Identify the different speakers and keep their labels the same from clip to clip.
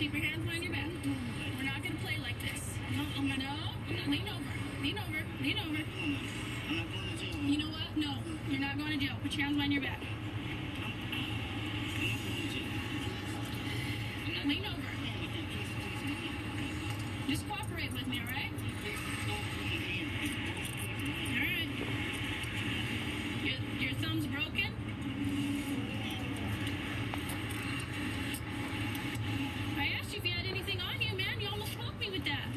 Speaker 1: Keep your hands behind your back. We're not gonna play like this.
Speaker 2: No, I'm not.
Speaker 1: No. Lean over. Lean over. Lean over.
Speaker 2: I'm not going to jail.
Speaker 1: You know what? No. You're not going to jail. Put your hands behind your back.
Speaker 2: I'm not going to jail.
Speaker 1: Lean over. Just cooperate with me, all right? All right. Your, your thumb's broken? I asked you if you had anything on you, man. You almost poked me with that.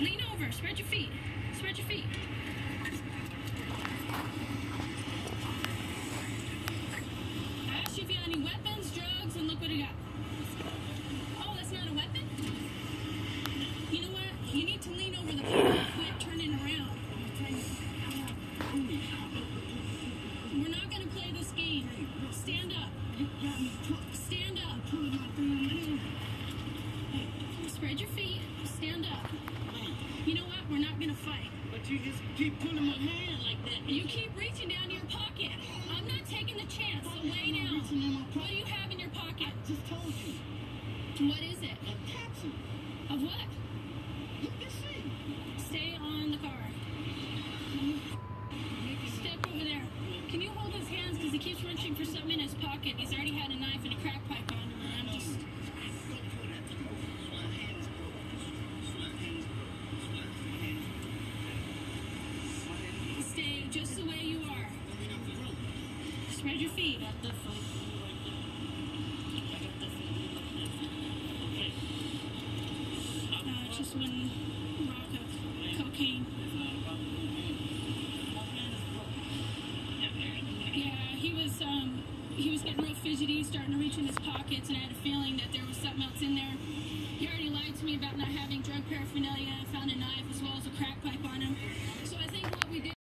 Speaker 1: Lean over. Spread your feet. Spread your feet. I asked you if you had any weapons, drugs, and look what you got. Oh, that's not a weapon? You know what? You need to lean over the car and quit turning around. Not gonna play this game. Stand up.
Speaker 2: You got me took.
Speaker 1: Stand up.
Speaker 2: Pulling my thumb.
Speaker 1: Spread your feet. Stand up. You know what? We're not gonna fight.
Speaker 2: But you just keep pulling my hand like that.
Speaker 1: You keep reaching down to your pocket. I'm not taking the chance. So lay down.
Speaker 2: reaching in my
Speaker 1: What do you have in your pocket?
Speaker 2: I Just told you.
Speaker 1: What is it?
Speaker 2: A capsule.
Speaker 1: Keeps reaching for something in his pocket. He's already had a knife and a crack pipe on him. and I'm just. Stay just the way you are. Spread your feet. Uh, just one rock of cocaine. He was getting real fidgety, starting to reach in his pockets, and I had a feeling that there was something else in there. He already lied to me about not having drug paraphernalia. I found a knife as well as a crack pipe on him. So I think what we did.